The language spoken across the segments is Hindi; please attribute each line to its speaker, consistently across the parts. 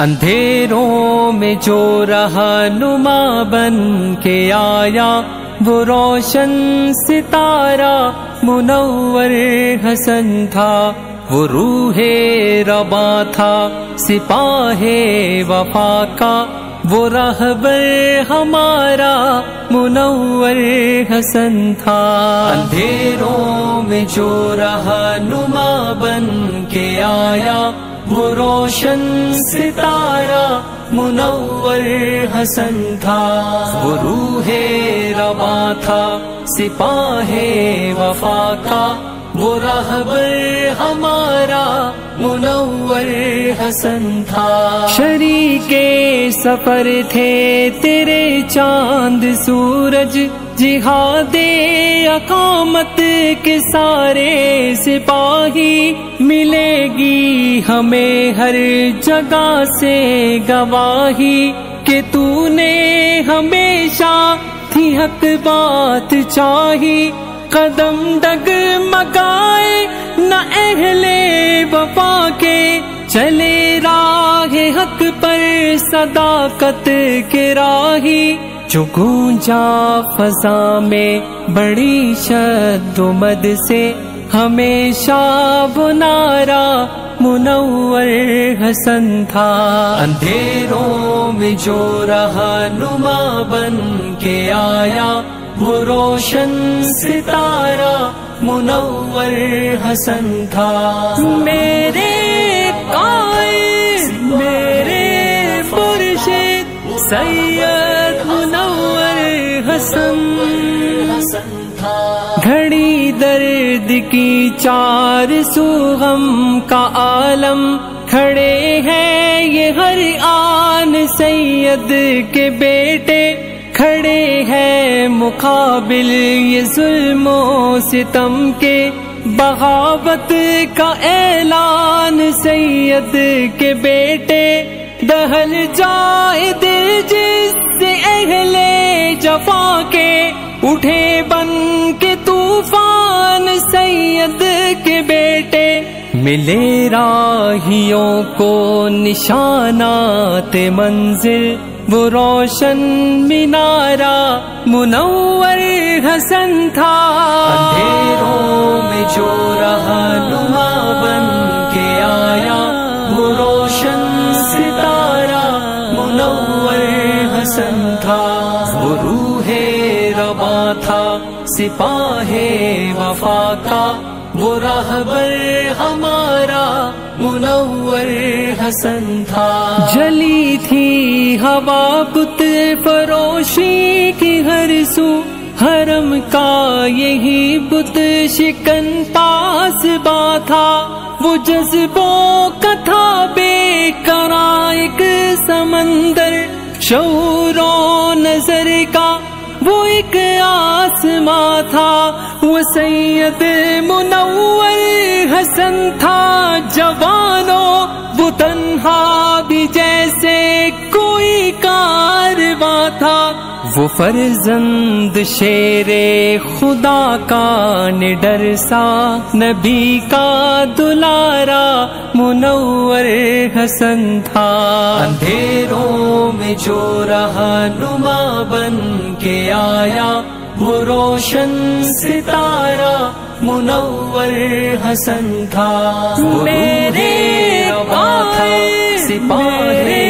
Speaker 1: अंधेरों में जो रहा नुमा बन के आया, वो रोशन सितारा मुनव्वर हसन था। वो रूहे रबा था, सिपाहे वफा का। वो रहबर हमारा मुनव्वर हसन था। अंधेरों में जो रहा नुमा बन के आया रोशन सितारा मुनव्वर हसन था। वो रूहे रबा था सिपाहे वफा का। वो रहबर हमारा मुनव्वर हसन था। शरीके सफ़र थे तेरे चाँद सूरज, जिहादे अकामत के सारे सिपाही। मिलेगी हमें हर जगह से गवाही कि तूने हमेशा थी हक बात चाही। कदम डग मगाए, न अहले वफा के। चले राह हक पर सदाकत के राही। जो गूंजा फजा में बड़ी शद्दुमद से। हमेशा बुनारा मुनवर हसन था। अंधेरों में जो रहा नुमा बन के आया। वो रोशन सितारा मुनव्वर हसन था। मेरे कायद मेरे मुर्शिद, सैयद मुनव्वर हसन। घड़ी दर्द की चार सुगम का आलम। खड़े हैं ये हर आन सैयद के बेटे। खड़े हैं मुकाबिल ये जुल्मो सितम के बगावत का ऐलान, सैयद के बेटे दहल जाए दिल जिससे अहले जफा के उठे बन के तूफ़ान, सैयद के बेटे मिले राहियों को निशानात मंजिल। वो रोशन मीनारा, मुनव्वर हसन था। अंधेरों में जो रहा नुमा बन के आया, वो रोशन सितारा, मुनव्वर हसन था। वो रूहे रबा था, सिपाहे वफा का रहबर हमारा मुनव्वर हसन था। जली थी हवा बुत फरोशी की हर सू। हरम का यही बुत शिकन पास बा था। वो जज्बों कथा बेकरा एक समंदर। शौरो नज़र का वो एक आसमां था। वो सैयद मुनवर हसन था जवानों वो फर्जंद शेरे खुदा का निडर सा नबी का दुलारा मुनव्वर हसन था। अंधेरों में जो रहा नुमा बन के आया वो रोशन सितारा मुनव्वर हसन था। मेरे सिपाही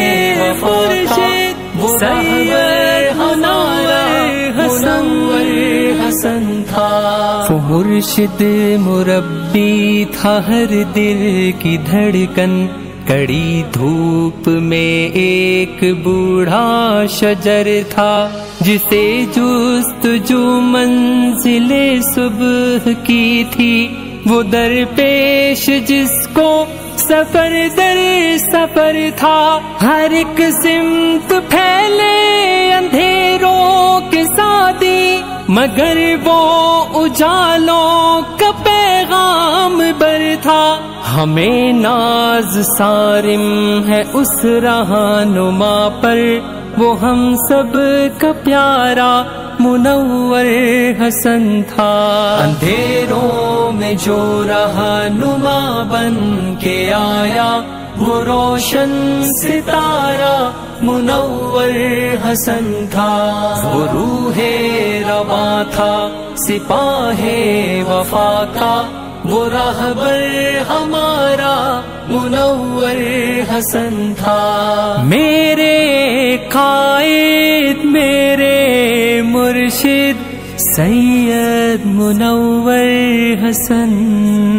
Speaker 1: सैयद हसन था। वो मुर्शिद मुरब्बी था हर दिल की धड़कन। कड़ी धूप में एक बूढ़ा शजर था, जिसे जुस्त जो मंजिले सुबह की थी। वो दरपेश जिसको सफ़र दर सफ़र था, हर एक सिमत फैले अंधेरों मगर वो उजालों का पैगाम बर था। हमें नाज सारिम है उस रहानुमा पर। वो हम सब का प्यारा मुनवर हसन था। अंधेरों में जो रहा नुमा बन के आया वो रोशन सितारा मुनव्वर हसन था। वो रूहे रवा था, सिपाहे वफा का। वो रहबर हमारा मुनव्वर हसन था। मेरे कायद, मेरे मुर्शिद, सैयद मुनव्वर हसन।